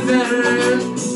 river